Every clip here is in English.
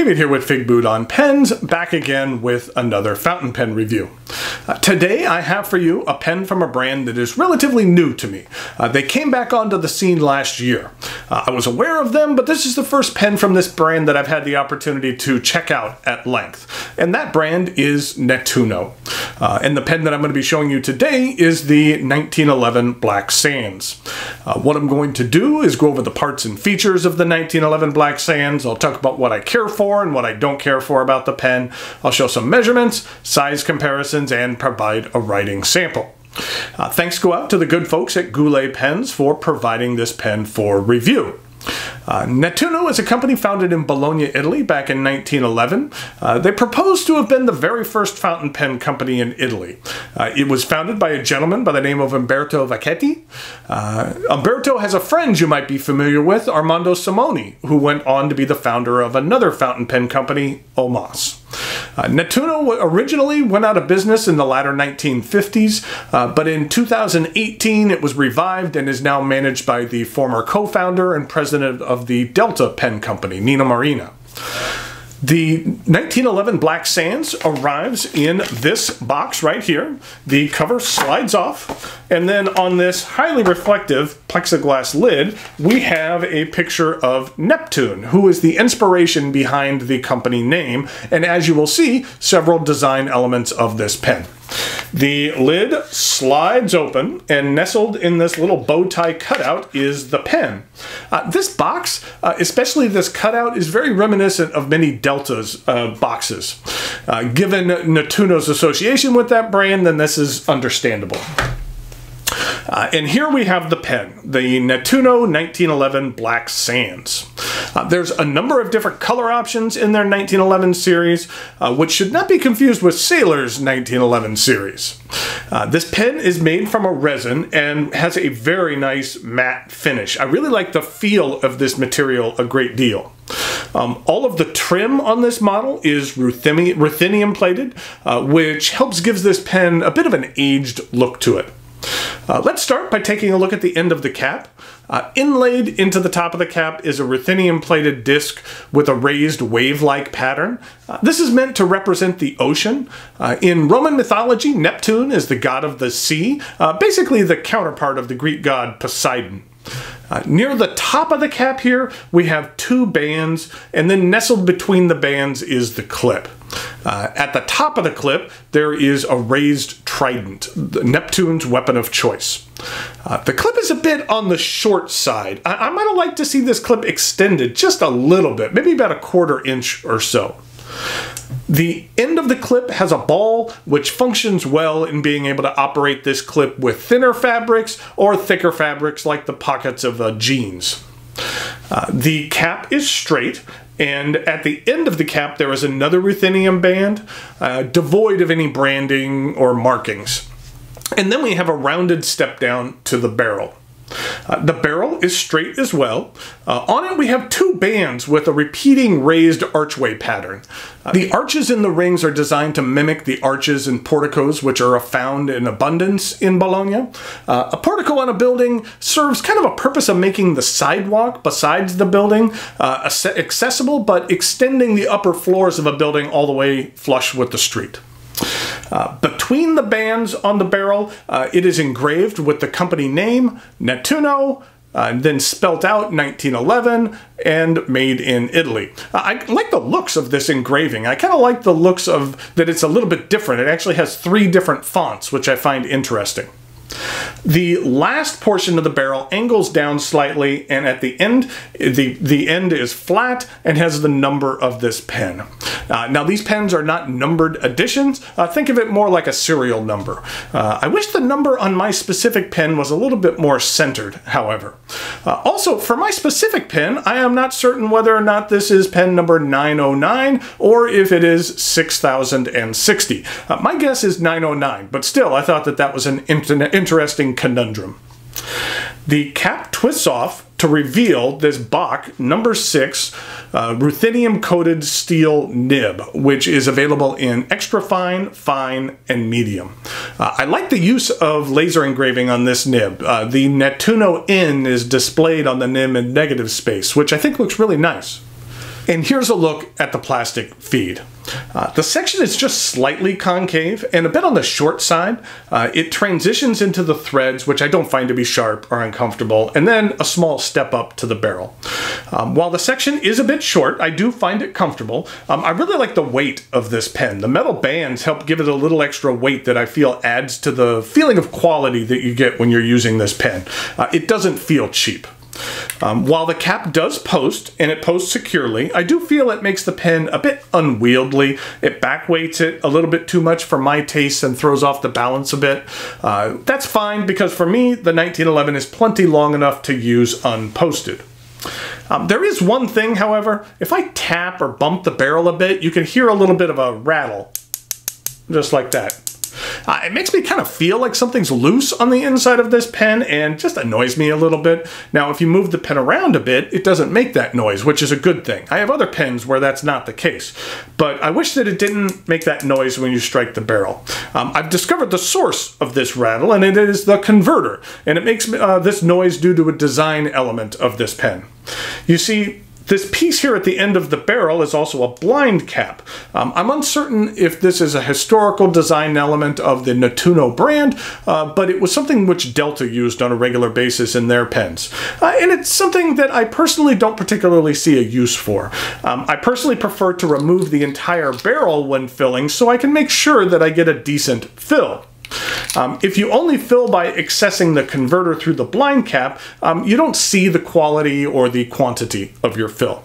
David here with Figboot on Pens, back again with another fountain pen review. Uh, today I have for you a pen from a brand that is relatively new to me. Uh, they came back onto the scene last year. Uh, I was aware of them, but this is the first pen from this brand that I've had the opportunity to check out at length. And that brand is Nettuno. Uh, and the pen that I'm going to be showing you today is the 1911 Black Sands. Uh, what I'm going to do is go over the parts and features of the 1911 Black Sands. I'll talk about what I care for and what I don't care for about the pen. I'll show some measurements, size comparisons, and provide a writing sample. Uh, thanks go out to the good folks at Goulet Pens for providing this pen for review. Uh, Nettuno is a company founded in Bologna, Italy back in 1911. Uh, they proposed to have been the very first fountain pen company in Italy. Uh, it was founded by a gentleman by the name of Umberto Vacchetti. Uh, Umberto has a friend you might be familiar with, Armando Simoni, who went on to be the founder of another fountain pen company, Omas. Uh, Nettuno originally went out of business in the latter 1950s, uh, but in 2018 it was revived and is now managed by the former co-founder and president of the Delta Pen Company, Nino Marino. The 1911 Black Sands arrives in this box right here. The cover slides off, and then on this highly reflective plexiglass lid, we have a picture of Neptune, who is the inspiration behind the company name, and as you will see, several design elements of this pen. The lid slides open, and nestled in this little bow tie cutout is the pen. Uh, this box, uh, especially this cutout, is very reminiscent of many Delta's uh, boxes. Uh, given Nettuno's association with that brand, then this is understandable. Uh, and here we have the pen, the Nettuno 1911 Black Sands. Uh, there's a number of different color options in their 1911 series, uh, which should not be confused with Sailor's 1911 series. Uh, this pen is made from a resin and has a very nice matte finish. I really like the feel of this material a great deal. Um, all of the trim on this model is ruthenium plated, uh, which helps gives this pen a bit of an aged look to it. Uh, let's start by taking a look at the end of the cap. Uh, inlaid into the top of the cap is a ruthenium plated disc with a raised wave-like pattern. Uh, this is meant to represent the ocean. Uh, in Roman mythology, Neptune is the god of the sea, uh, basically the counterpart of the Greek god Poseidon. Uh, near the top of the cap here, we have two bands, and then nestled between the bands is the clip. Uh, at the top of the clip, there is a raised trident, Neptune's weapon of choice. Uh, the clip is a bit on the short side. I, I might have liked to see this clip extended just a little bit, maybe about a quarter inch or so. The end of the clip has a ball which functions well in being able to operate this clip with thinner fabrics or thicker fabrics like the pockets of uh, jeans. Uh, the cap is straight and at the end of the cap, there is another ruthenium band, uh, devoid of any branding or markings. And then we have a rounded step down to the barrel. Uh, the barrel is straight as well. Uh, on it we have two bands with a repeating raised archway pattern. Uh, the arches in the rings are designed to mimic the arches and porticos which are found in abundance in Bologna. Uh, a portico on a building serves kind of a purpose of making the sidewalk besides the building uh, accessible but extending the upper floors of a building all the way flush with the street. Uh, between the bands on the barrel, uh, it is engraved with the company name, Nettuno, uh, then spelt out 1911 and made in Italy. Uh, I like the looks of this engraving. I kind of like the looks of that it's a little bit different. It actually has three different fonts, which I find interesting. The last portion of the barrel angles down slightly and at the end, the, the end is flat and has the number of this pen. Uh, now these pens are not numbered editions. Uh, think of it more like a serial number. Uh, I wish the number on my specific pen was a little bit more centered, however. Uh, also, for my specific pen, I am not certain whether or not this is pen number 909 or if it is 6060. Uh, my guess is 909, but still, I thought that that was an interesting conundrum. The cap twists off to reveal this Bock number six uh, ruthenium coated steel nib, which is available in extra fine, fine, and medium. Uh, I like the use of laser engraving on this nib. Uh, the Nettuno N is displayed on the nib in negative space, which I think looks really nice. And here's a look at the plastic feed. Uh, the section is just slightly concave and a bit on the short side. Uh, it transitions into the threads, which I don't find to be sharp or uncomfortable, and then a small step up to the barrel. Um, while the section is a bit short, I do find it comfortable. Um, I really like the weight of this pen. The metal bands help give it a little extra weight that I feel adds to the feeling of quality that you get when you're using this pen. Uh, it doesn't feel cheap. Um, while the cap does post, and it posts securely, I do feel it makes the pen a bit unwieldy. It backweights it a little bit too much for my taste and throws off the balance a bit. Uh, that's fine because for me, the 1911 is plenty long enough to use unposted. Um, there is one thing, however, if I tap or bump the barrel a bit, you can hear a little bit of a rattle, just like that. Uh, it makes me kind of feel like something's loose on the inside of this pen and just annoys me a little bit. Now, if you move the pen around a bit, it doesn't make that noise, which is a good thing. I have other pens where that's not the case, but I wish that it didn't make that noise when you strike the barrel. Um, I've discovered the source of this rattle, and it is the converter, and it makes uh, this noise due to a design element of this pen. You see, this piece here at the end of the barrel is also a blind cap. Um, I'm uncertain if this is a historical design element of the Nettuno brand, uh, but it was something which Delta used on a regular basis in their pens. Uh, and it's something that I personally don't particularly see a use for. Um, I personally prefer to remove the entire barrel when filling so I can make sure that I get a decent fill. Um, if you only fill by accessing the converter through the blind cap, um, you don't see the quality or the quantity of your fill.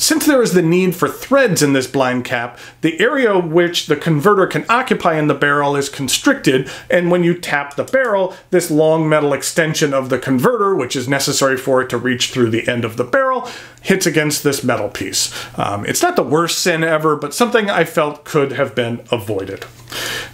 Since there is the need for threads in this blind cap, the area which the converter can occupy in the barrel is constricted, and when you tap the barrel, this long metal extension of the converter, which is necessary for it to reach through the end of the barrel, hits against this metal piece. Um, it's not the worst sin ever, but something I felt could have been avoided.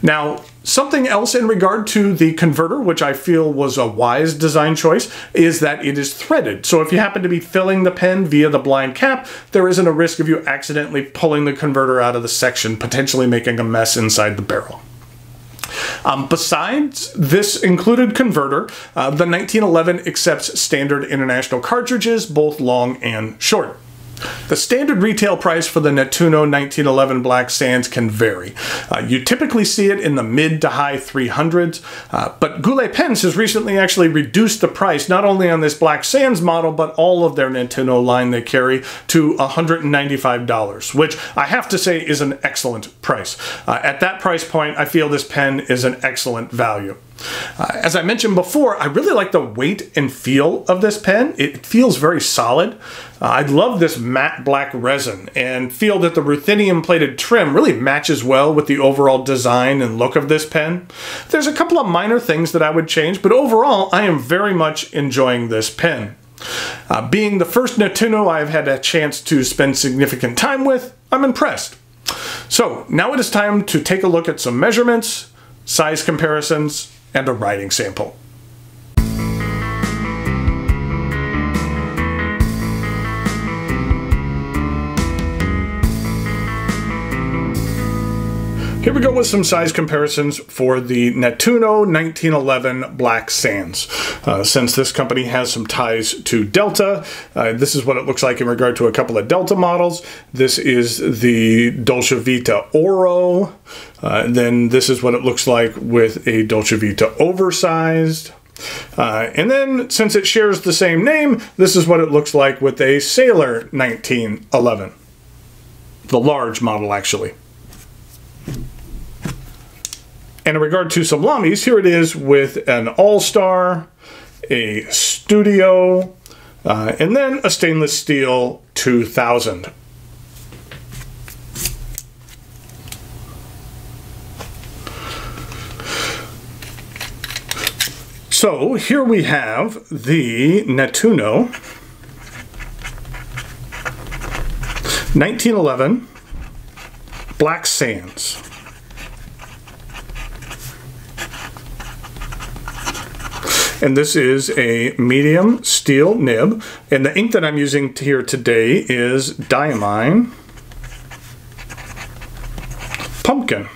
Now, something else in regard to the converter, which I feel was a wise design choice, is that it is threaded. So if you happen to be filling the pen via the blind cap, there isn't a risk of you accidentally pulling the converter out of the section, potentially making a mess inside the barrel. Um, besides this included converter, uh, the 1911 accepts standard international cartridges, both long and short. The standard retail price for the Nettuno 1911 Black Sands can vary. Uh, you typically see it in the mid to high 300s, uh, but Goulet Pens has recently actually reduced the price not only on this Black Sands model, but all of their Nettuno line they carry to $195, which I have to say is an excellent price. Uh, at that price point, I feel this pen is an excellent value. Uh, as I mentioned before, I really like the weight and feel of this pen. It feels very solid. Uh, I love this matte black resin and feel that the ruthenium plated trim really matches well with the overall design and look of this pen. There's a couple of minor things that I would change, but overall I am very much enjoying this pen. Uh, being the first Nettuno I've had a chance to spend significant time with, I'm impressed. So now it is time to take a look at some measurements, size comparisons, and a writing sample. We go with some size comparisons for the Nettuno 1911 Black Sands. Uh, since this company has some ties to Delta, uh, this is what it looks like in regard to a couple of Delta models. This is the Dolce Vita Oro. Uh, then this is what it looks like with a Dolce Vita Oversized. Uh, and then, since it shares the same name, this is what it looks like with a Sailor 1911. The large model, actually. And in regard to some Lamys, here it is with an All-Star, a Studio, uh, and then a stainless steel 2000. So here we have the Nettuno 1911 Black Sands. And this is a medium steel nib. And the ink that I'm using here today is Diamine Pumpkin.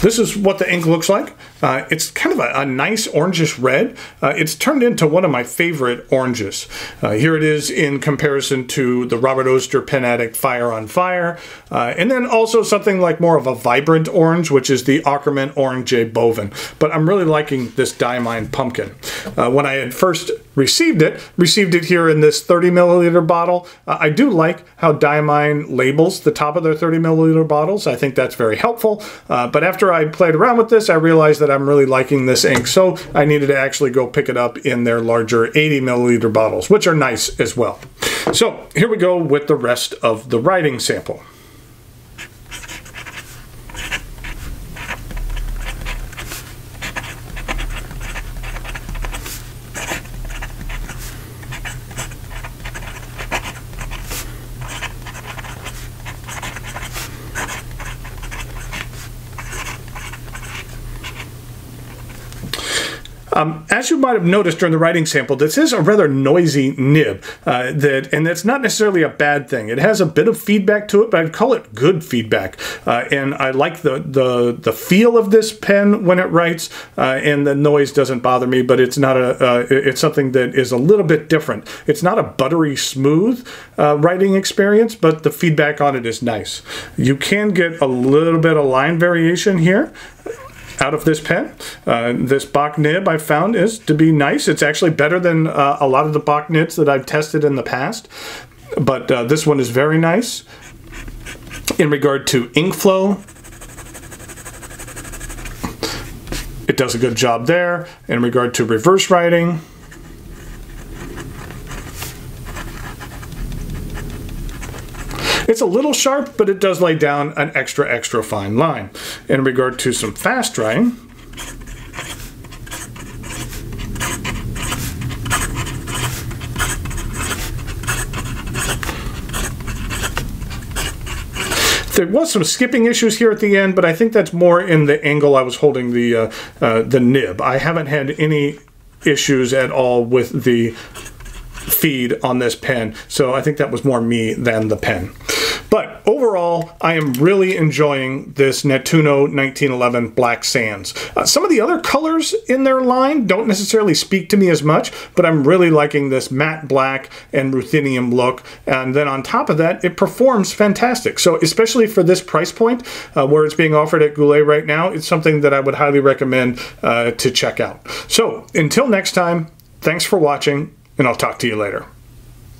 This is what the ink looks like. Uh, it's kind of a, a nice orangish red. Uh, it's turned into one of my favorite oranges. Uh, here it is in comparison to the Robert Oster Pen Addict Fire on Fire, uh, and then also something like more of a vibrant orange, which is the Akkerman Orange J. Bovin. But I'm really liking this Diamine Pumpkin. Uh, when I had first received it, received it here in this 30 milliliter bottle. Uh, I do like how Diamine labels the top of their 30 milliliter bottles. I think that's very helpful. But after I played around with this, I realized that I'm really liking this ink. So I needed to actually go pick it up in their larger 80 milliliter bottles, which are nice as well. So here we go with the rest of the writing sample. Um, as you might have noticed during the writing sample, this is a rather noisy nib, uh, that, and that's not necessarily a bad thing. It has a bit of feedback to it, but I'd call it good feedback. Uh, and I like the, the, the feel of this pen when it writes, uh, and the noise doesn't bother me, but it's not a, uh, it's something that is a little bit different. It's not a buttery smooth uh, writing experience, but the feedback on it is nice. You can get a little bit of line variation here out of this pen. Uh, this Bock nib I found is to be nice. It's actually better than uh, a lot of the Bock nibs that I've tested in the past. But uh, this one is very nice. In regard to ink flow, it does a good job there. In regard to reverse writing, It's a little sharp, but it does lay down an extra, extra fine line. In regard to some fast drying, there was some skipping issues here at the end, but I think that's more in the angle I was holding the uh, uh, the nib. I haven't had any issues at all with the feed on this pen, so I think that was more me than the pen. But overall, I am really enjoying this Nettuno 1911 Black Sands. Uh, some of the other colors in their line don't necessarily speak to me as much, but I'm really liking this matte black and ruthenium look. And then on top of that, it performs fantastic. So especially for this price point, uh, where it's being offered at Goulet right now, it's something that I would highly recommend uh, to check out. So until next time, thanks for watching, and I'll talk to you later.